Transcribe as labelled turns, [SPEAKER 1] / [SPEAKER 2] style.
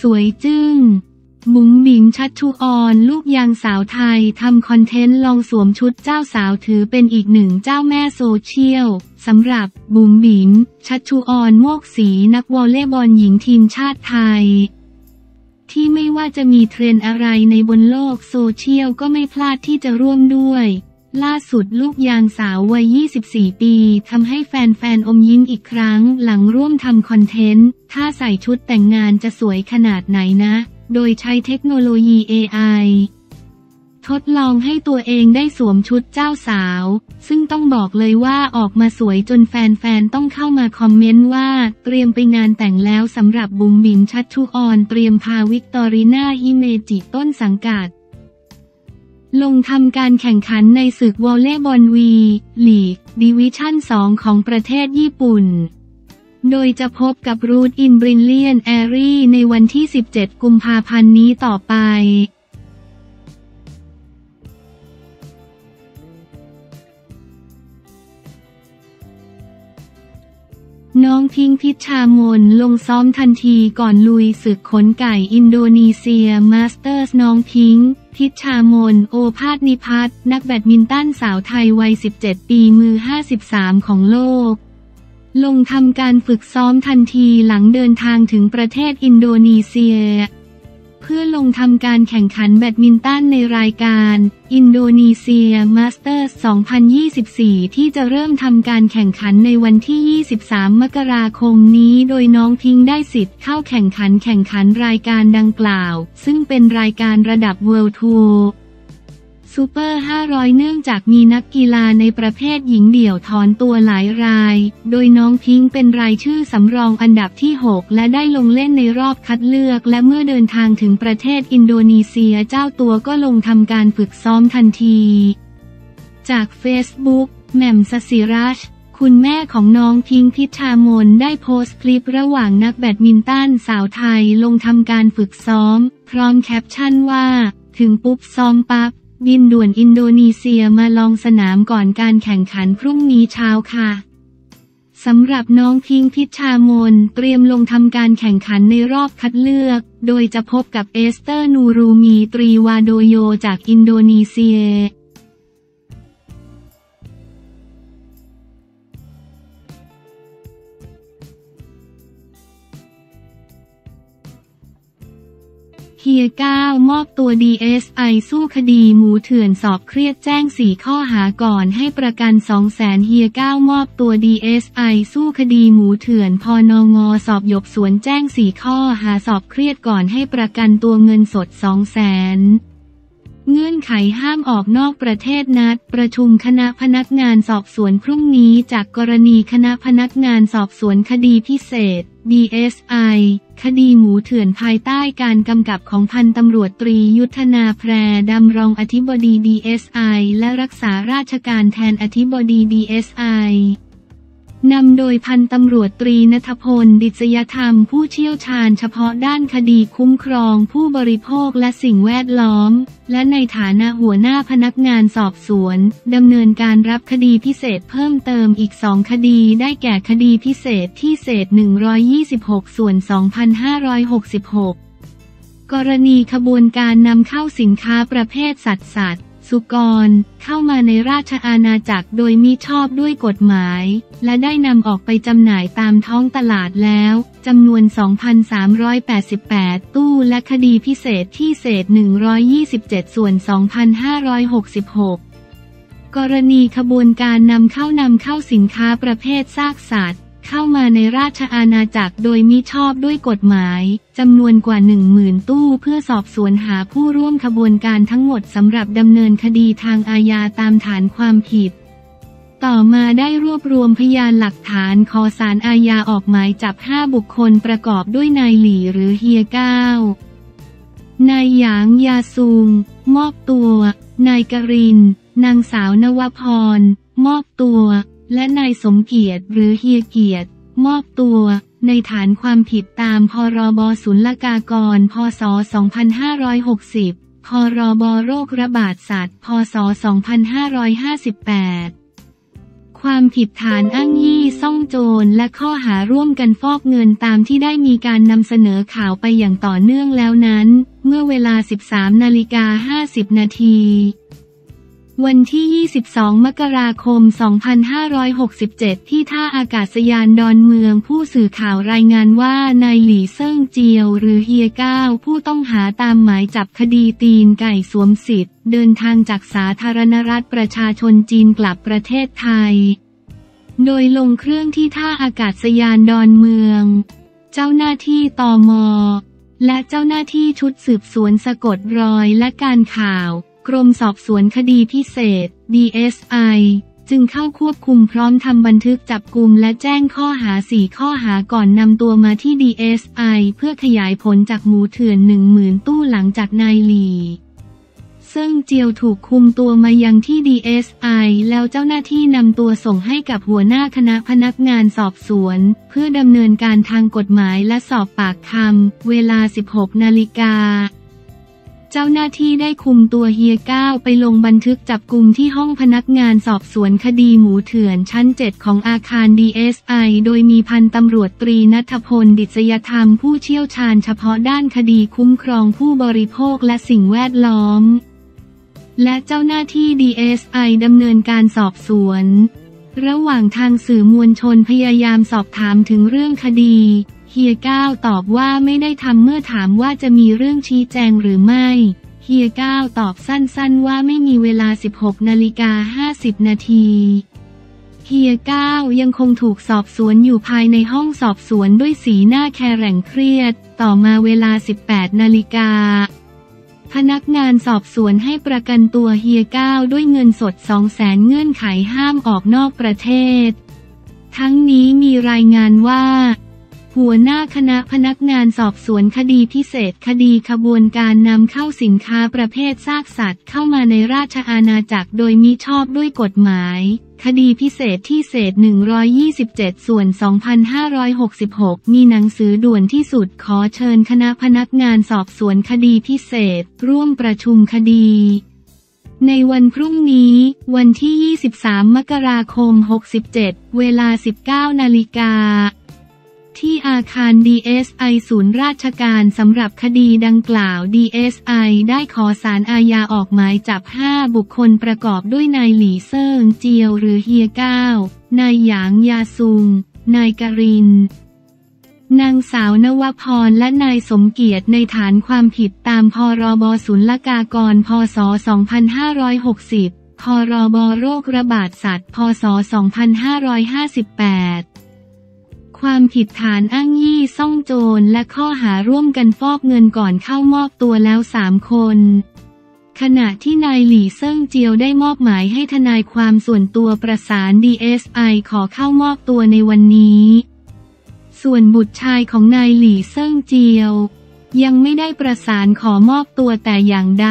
[SPEAKER 1] สวยจึง้งบุ๋มบิ๋มชัดชูออนลูกยางสาวไทยทำคอนเทนต์ลองสวมชุดเจ้าสาวถือเป็นอีกหนึ่งเจ้าแม่โซเชียลสำหรับบุ๋มบิ๋มชัชชุอรโมกศรีนักวอลเลย์บอลหญิงทีมชาติไทย ที่ไม่ว่าจะมีเทรนด์อะไรในบนโลกโซเชียลก็ไม่พลาดที่จะร่วมด้วย ล่าสุดลูกยางสาววัย 24 ปีทำให้แฟนๆ อมยิ้มอีกครั้งหลังร่วมทำคอนเทนต์ ถ้าใส่ชุดแต่งงานจะสวยขนาดไหนนะ โดยใช้เทคโนโลยี AI ทดลองให้ตัวเองได้สวมชุดเจ้าสาว ซึ่งต้องบอกเลยว่าออกมาสวยจนแฟนๆ ต้องเข้ามาคอมเมนต์ว่า เตรียมไปงานแต่งแล้วสำหรับบุ๋มบิ๋มชัชชุอร เตรียมพา Victorina Himeji ต้นสังกัด ลงทำการแข่งขันในศึกวอลเลย์บอล V.League ดิวิชั่น 2 ของประเทศญี่ปุ่น โดยจะพบกับ Route Inn Brilliant Aries ในวันที่ 17 กุมภาพันธ์นี้ต่อไป น้องพิงพิชามนลงซ้อมทันทีก่อนลุยศึกขนไก่อินโดนีเซียมาสเตอร์สน้องพิงพิชามนโอภาสนิพัทธ์นักแบดมินตันสาวไทยวัย 17 ปีมือ 53 ของโลก ลงทำการฝึกซ้อมทันทีหลังเดินทางถึงประเทศอินโดนีเซีย เพื่อลงทำการแข่งขันแบดมินตันในรายการ อินโดนีเซียมาสเตอร์ 2024 ที่จะเริ่มทำการแข่งขันในวันที่ 23 มกราคมนี้ โดยน้องพิงได้สิทธิ์เข้าแข่งขันแข่งขันรายการดังกล่าว ซึ่งเป็นรายการระดับ World Tour ซูเปอร์ 500 เนื่องจากมีนักกีฬาในประเภทหญิงเดี่ยวถอนตัวหลายราย โดยน้องพิงเป็นรายชื่อสำรองอันดับที่ 6 และได้ลงเล่นในรอบคัดเลือก และเมื่อเดินทางถึงประเทศอินโดนีเซียเจ้าตัวก็ลงทำการฝึกซ้อมทันที จากเฟซบุ๊กแหม่มสสิรัชคุณแม่ของน้องพิงพิชามนได้โพสต์คลิประหว่างนักแบดมินตันสาวไทยลงทำการฝึกซ้อม พร้อมแคปชั่นว่า ถึงปุ๊บซ้อมปั๊บ บินด่วนอินโดนีเซียมาลองสนามก่อนการแข่งขันพรุ่งนี้เช้าค่ะสำหรับน้องพิงพิชามนเตรียมลงทำการแข่งขันในรอบคัดเลือก โดยจะพบกับเอสเตอร์นูรูมีตรีวาร์โดโยจากอินโดนีเซีย ฮียก้ามอบตัว DSI สู้คดีหมูเถื่อนสอบเครียดแจ้งสี่ข้อหาก่อนให้ประกันสองแสนเฮียก้ามอบตัว DSI สู้คดีหมูเถื่อนพอนงสอบยกสวนแจ้งสี่ข้อหาสอบเครียดก่อนให้ประกันตัวเงินสดสองแสนเงื่อนไขห้ามออกนอกประเทศนัด ประชุมคณะพนักงานสอบสวนพรุ่งนี้จากกรณีคณะพนักงานสอบสวนคดีพิเศษ DSI คดีหมูเถื่อนภายใต้การกำกับของพันตำรวจตรียุทธนาแพรดำรองอธิบดี DSI และรักษาราชการแทนอธิบดี DSI นำโดยพันตำรวจตรีนัทพล ดิษยธรรม ผู้เชี่ยวชาญเฉพาะด้านคดีคุ้มครอง ผู้บริโภคและสิ่งแวดล้อม และในฐานะหัวหน้าพนักงานสอบสวน ดำเนินการรับคดีพิเศษเพิ่มเติมอีกสองคดีได้แก่คดีพิเศษที่เศษ 126 ส่วน 2566 กรณีขบวนการนำเข้าสินค้าประเภทสัตว์สัตว์ สุกร เข้ามาในราชอาณาจักรโดยมิชอบด้วยกฎหมาย และได้นำออกไปจำหน่ายตามท้องตลาดแล้วจำนวน 2,388 ตู้และคดีพิเศษที่เศษ 127 ส่วน 2,566 กรณีขบวนการนำเข้านำเข้าสินค้าประเภทซากสัตว์ เข้ามาในราชอาณาจักรโดยมิชอบด้วยกฎหมายจำนวนกว่า10,000ตู้เพื่อสอบสวนหาผู้ร่วมขบวนการทั้งหมดสำหรับดำเนินคดีทางอาญาตามฐานความผิด ต่อมาได้รวบรวมพยานหลักฐานขอสารอาญาออกหมายจับ 5 บุคคลประกอบด้วยนายหลี่หรือเฮียก้าวนายหยางยาซุง มอบตัว นายกริน นางสาวนวพร มอบตัว และนายสมเกียรติหรือเฮียเกียรติ มอบตัว ในฐานความผิดตามพรบศุลกากร พศ 2560 พรบโรคระบาดสัตว์ พศ 2558ความผิดฐานอ้างยี่ซ่องโจรและข้อหาร่วมกันฟอกเงินตามที่ได้มีการนำเสนอข่าวไปอย่างต่อเนื่องแล้วนั้น เมื่อเวลา 13 นาฬิกา 50 นาที วันที่ 22 มกราคม 2567 ที่ท่าอากาศยานดอนเมืองผู้สื่อข่าวรายงานว่านายหลี่เซิ่งเจียว หรือเฮียก้าวผู้ต้องหาตามหมายจับคดีตีนไก่สวมสิทธิ์ เดินทางจากสาธารณรัฐประชาชนจีนกลับประเทศไทย โดยลงเครื่องที่ท่าอากาศยานดอนเมือง เจ้าหน้าที่ตอมและเจ้าหน้าที่ชุดสืบสวนสะกดรอยและการข่าว กรมสอบสวนคดีพิเศษ DSI จึงเข้าควบคุมพร้อมทำบันทึกจับกลุ่มและแจ้งข้อหาสี่ข้อหาก่อนนำตัวมาที่ DSI เพื่อขยายผลจากหมูเถื่อนหนึ่งหมื่นตู้หลังจากนายหลีซึ่งเจียวถูกคุมตัวมายังที่ DSI แล้วเจ้าหน้าที่นำตัวส่งให้กับหัวหน้าคณะพนักงานสอบสวน เพื่อดำเนินการทางกฎหมายและสอบปากคำเวลา 16 นาฬิกา เจ้าหน้าที่ได้คุมตัวเฮียก้าวไปลงบันทึกจับกลุ่มที่ห้องพนักงานสอบสวนคดีหมูเถื่อนชั้น 7 ของอาคาร DSI โดยมีพันตำรวจตรีนัทพล ดิษยธรรมผู้เชี่ยวชาญเฉพาะด้านคดีคุ้มครองผู้บริโภคและสิ่งแวดล้อม และเจ้าหน้าที่ DSI ดำเนินการสอบสวน ระหว่างทางสื่อมวลชนพยายามสอบถามถึงเรื่องคดี เฮียก้าวตอบว่าไม่ได้ทำเมื่อถามว่าจะมีเรื่องชี้แจงหรือไม่เฮียก้าวตอบสั้นๆว่าไม่มีเวลา 16นาฬิกา50 นาทีเฮียก้าวยังคงถูกสอบสวนอยู่ภายในห้องสอบสวนด้วยสีหน้าแคแรงเครียด ต่อมาเวลา 18 นาฬิกา พนักงานสอบสวนให้ประกันตัวเฮียก้าวด้วยเงินสด 2 0 0แสนเงื่อนไขห้ามออกนอกประเทศ ทั้งนี้มีรายงานว่า หัวหน้าคณะพนักงานสอบสวนคดีพิเศษคดีขบวนการนำเข้าสินค้าประเภทซากสัตว์เข้ามาในราชอาณาจักรโดยมิชอบด้วยกฎหมาย คดีพิเศษที่เศษ 127 ส่วน 2566 มีหนังสือด่วนที่สุดขอเชิญคณะพนักงานสอบสวนคดีพิเศษ ร่วมประชุมคดี ในวันพรุ่งนี้ วันที่ 23 มกราคม 67 เวลา 19 นาฬิกา ที่อาคาร DSI ศูนย์ราชการสำหรับคดีดังกล่าว DSI ได้ขอสารอาญาออกหมายจับ 5 บุคคลประกอบด้วยนายหลี่เซิงเจียวหรือเฮียก้าวนายหยางยาซุง นายกริน นางสาวนวพรและนายสมเกียรติในฐานความผิดตามพรบศุลกากร พศ 2560 พรบโรคระบาดสัตว์ พศ 2558 ความผิดฐานอ้างยี่ซ่องโจรและข้อหาร่วมกันฟอกเงินก่อนเข้ามอบตัวแล้วสามคน ขณะที่นายหลี่เซิ่งเจียวได้มอบหมายให้ทนายความส่วนตัวประสาน DSI ขอเข้ามอบตัวในวันนี้ ส่วนบุตรชายของนายหลี่เซิ่งเจียว ยังไม่ได้ประสานขอมอบตัวแต่อย่างใด